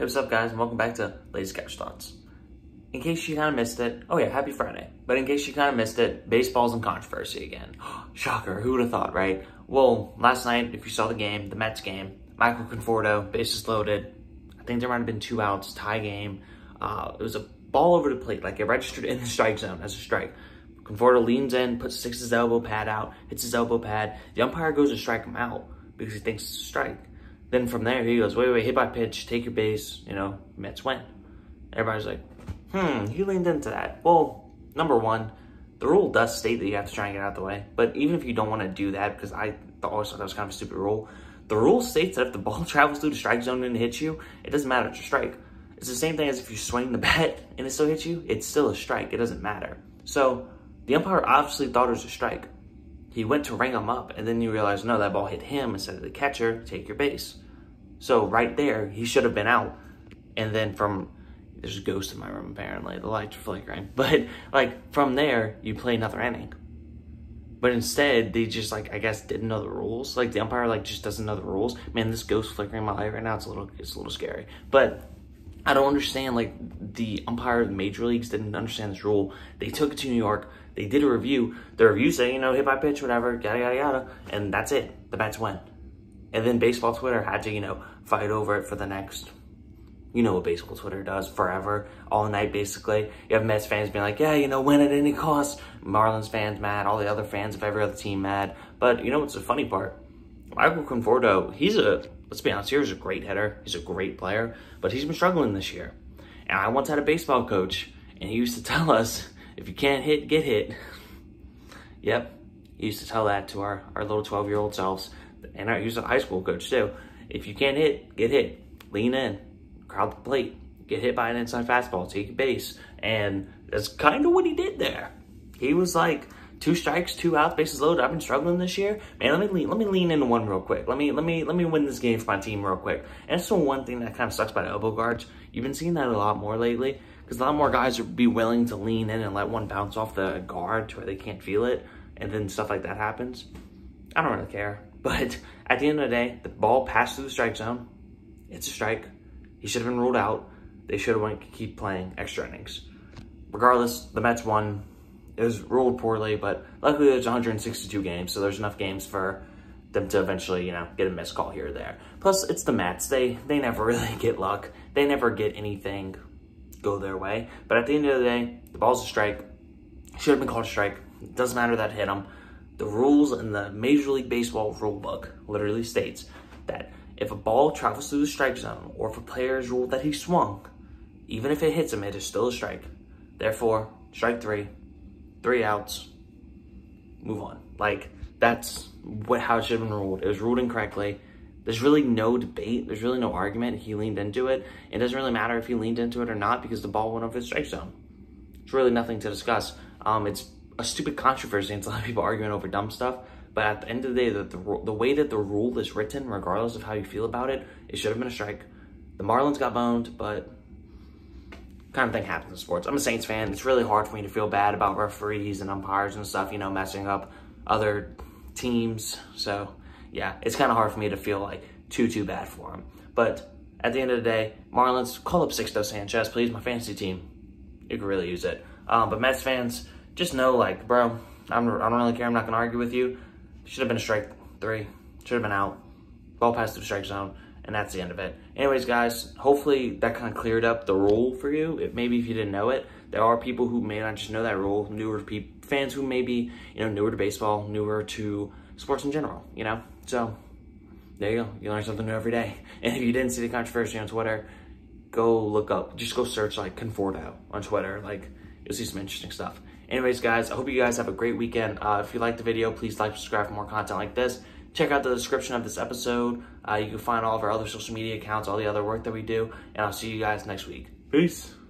Hey, what's up, guys, and welcome back to Lazy Couch Thoughts. In case you kind of missed it, oh yeah, happy Friday. But in case you kind of missed it, baseball's in controversy again. Shocker, who would have thought, right? Well, last night, if you saw the game, the Mets game, Michael Conforto, bases loaded. I think there might have been two outs, tie game. Uh, it was a ball over the plate, like it registered in the strike zone as a strike. Conforto leans in, puts six his elbow pad out, hits his elbow pad. The umpire goes to strike him out because he thinks it's a strike. Then from there, he goes, wait, wait, hit by pitch, take your base, you know, Mets win. Everybody's like, hmm, he leaned into that. Well, number one, the rule does state that you have to try and get out of the way. But even if you don't want to do that, because I always thought that was kind of a stupid rule, the rule states that if the ball travels through the strike zone and hits you, it doesn't matter, it's a strike. It's the same thing as if you swing the bat and it still hits you, it's still a strike, it doesn't matter. So the umpire obviously thought it was a strike. He went to ring him up, and then you realize, no, that ball hit him instead of the catcher, take your base. So right there, he should have been out. And then from, there's a ghost in my room apparently, the lights are flickering. But like from there, you play another inning. But instead, they just like, I guess, didn't know the rules. Like the umpire like just doesn't know the rules. Man, this ghost flickering my light right now, it's a little, it's a little scary. But I don't understand, like, the umpire, the major leagues didn't understand this rule. They took it to New York. They did a review. The review said, you know, hit by pitch, whatever, yada, yada, yada. And that's it. The Mets win. And then baseball Twitter had to, you know, fight over it for the next, you know what baseball Twitter does, forever, all night basically. You have Mets fans being like, yeah, you know, win at any cost. Marlins fans mad, all the other fans of every other team mad. But you know what's the funny part? Michael Conforto, he's a, let's be honest he's a great hitter. He's a great player, but he's been struggling this year. And I once had a baseball coach, and he used to tell us, if you can't hit, get hit. yep, he used to tell that to our, our little 12-year-old selves and I, he was a high school coach too. If you can't hit, get hit. Lean in, crowd the plate, get hit by an inside fastball, take a base. And that's kind of what he did there. He was like, two strikes, two outs, bases loaded. I've been struggling this year. Man, let me lean, let me lean into one real quick. Let me let me let me win this game for my team real quick. And that's the one thing that kind of sucks about elbow guards. You've been seeing that a lot more lately because a lot more guys would be willing to lean in and let one bounce off the guard to where they can't feel it, and then stuff like that happens. I don't really care. But at the end of the day, the ball passed through the strike zone. It's a strike. He should have been ruled out. They should have went keep playing extra innings. Regardless, the Mets won. It was ruled poorly, but luckily there's 162 games, so there's enough games for them to eventually, you know, get a missed call here or there. Plus, it's the Mets. They they never really get luck. They never get anything go their way. But at the end of the day, the ball's a strike. Should have been called a strike. It doesn't matter that hit him. The rules in the Major League Baseball rule book literally states that if a ball travels through the strike zone or if a player is ruled that he swung, even if it hits him, it is still a strike. Therefore, strike three, three outs, move on. Like, that's what how it should have been ruled. It was ruled incorrectly. There's really no debate. There's really no argument. He leaned into it. It doesn't really matter if he leaned into it or not because the ball went over the strike zone. It's really nothing to discuss. Um, it's a stupid controversy and a lot of people arguing over dumb stuff. But at the end of the day, the, the, the way that the rule is written, regardless of how you feel about it, it should have been a strike. The Marlins got boned, but kind of thing happens in sports. I'm a Saints fan. It's really hard for me to feel bad about referees and umpires and stuff, you know, messing up other teams. So, yeah, it's kind of hard for me to feel like too, too bad for them. But at the end of the day, Marlins, call up Sixto Sanchez, please, my fantasy team. You could really use it. Um, but Mets fans, just know, like, bro, I'm, I don't really care. I'm not going to argue with you. Should have been a strike three. Should have been out. Ball through the strike zone, and that's the end of it. Anyways, guys, hopefully that kind of cleared up the rule for you. If, maybe if you didn't know it, there are people who may not just know that rule, newer fans who may be, you know, newer to baseball, newer to sports in general, you know? So, there you go. You learn something new every day. And if you didn't see the controversy on Twitter, go look up, just go search like Conforto on Twitter. Like, you'll see some interesting stuff. Anyways, guys, I hope you guys have a great weekend. Uh, if you liked the video, please like, subscribe for more content like this. Check out the description of this episode. Uh, you can find all of our other social media accounts, all the other work that we do, and I'll see you guys next week. Peace.